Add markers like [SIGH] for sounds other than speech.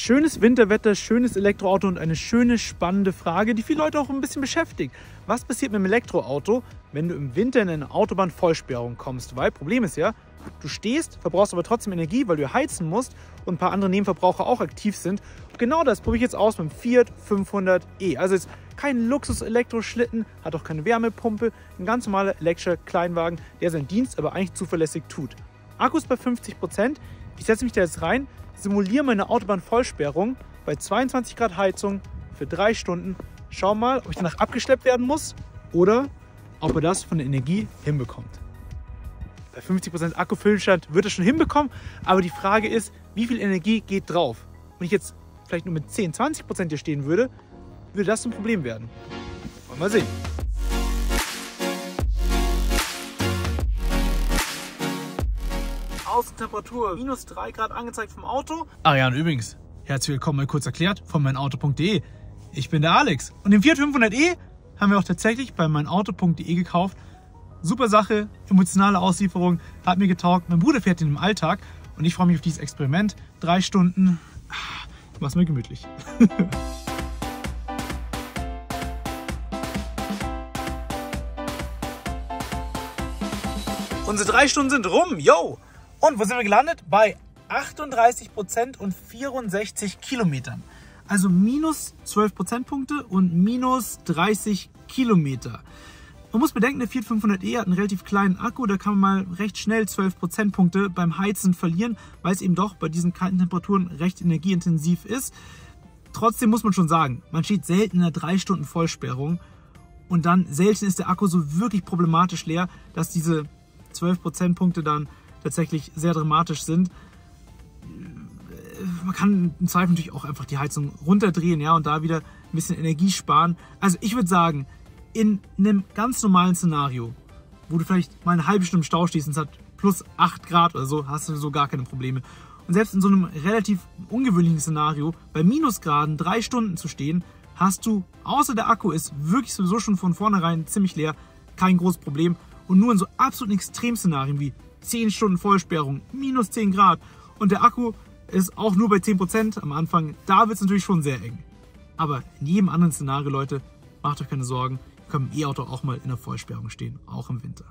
Schönes Winterwetter, schönes Elektroauto und eine schöne, spannende Frage, die viele Leute auch ein bisschen beschäftigt. Was passiert mit dem Elektroauto, wenn du im Winter in eine Autobahnvollsperrung kommst? Weil Problem ist ja, du stehst, verbrauchst aber trotzdem Energie, weil du heizen musst und ein paar andere Nebenverbraucher auch aktiv sind. Genau das probiere ich jetzt aus mit dem Fiat 500e. Also jetzt kein Luxus-Elektroschlitten, hat auch keine Wärmepumpe, ein ganz normaler elektrischer Kleinwagen, der seinen Dienst aber eigentlich zuverlässig tut. Akku ist bei 50 Prozent. Ich setze mich da jetzt rein, simuliere meine Autobahnvollsperrung bei 22 Grad Heizung für drei Stunden. Schau mal, ob ich danach abgeschleppt werden muss oder ob er das von der Energie hinbekommt. Bei 50% Akkufüllstand wird er schon hinbekommen, aber die Frage ist, wie viel Energie geht drauf? Wenn ich jetzt vielleicht nur mit 10, 20% hier stehen würde, würde das ein Problem werden. Wollen wir sehen. Außentemperatur minus 3 Grad angezeigt vom Auto. Ah ja, und übrigens, herzlich willkommen mal kurz erklärt von meinauto.de. Ich bin der Alex und den Fiat 500e haben wir auch tatsächlich bei meinauto.de gekauft. Super Sache, emotionale Auslieferung, hat mir getaugt. Mein Bruder fährt den im Alltag und ich freue mich auf dieses Experiment. Drei Stunden, mach's mir gemütlich. [LAUGHS] Unsere drei Stunden sind rum, yo! Und wo sind wir gelandet? Bei 38 Prozent und 64 Kilometern. Also minus 12 Prozentpunkte und minus 30 Kilometer. Man muss bedenken, der Fiat 500e hat einen relativ kleinen Akku, da kann man mal recht schnell 12 Prozentpunkte beim Heizen verlieren, weil es eben doch bei diesen kalten Temperaturen recht energieintensiv ist. Trotzdem muss man schon sagen, man steht selten in einer 3 Stunden Vollsperrung und dann selten ist der Akku so wirklich problematisch leer, dass diese 12 Prozentpunkte dann tatsächlich sehr dramatisch sind. Man kann im Zweifel natürlich auch einfach die Heizung runterdrehen ja, und da wieder ein bisschen Energie sparen. Also ich würde sagen, in einem ganz normalen Szenario, wo du vielleicht mal eine halbe Stunde im Stau stehst und es hat plus 8 Grad oder so, hast du so gar keine Probleme. Und selbst in so einem relativ ungewöhnlichen Szenario, bei Minusgraden drei Stunden zu stehen, hast du, außer der Akku ist wirklich sowieso schon von vornherein ziemlich leer, kein großes Problem. Und nur in so absoluten Extremszenarien wie 10 Stunden Vollsperrung, minus 10 Grad und der Akku ist auch nur bei 10% am Anfang, da wird es natürlich schon sehr eng. Aber in jedem anderen Szenario, Leute, macht euch keine Sorgen, ihr könnt im E-Auto auch mal in der Vollsperrung stehen, auch im Winter.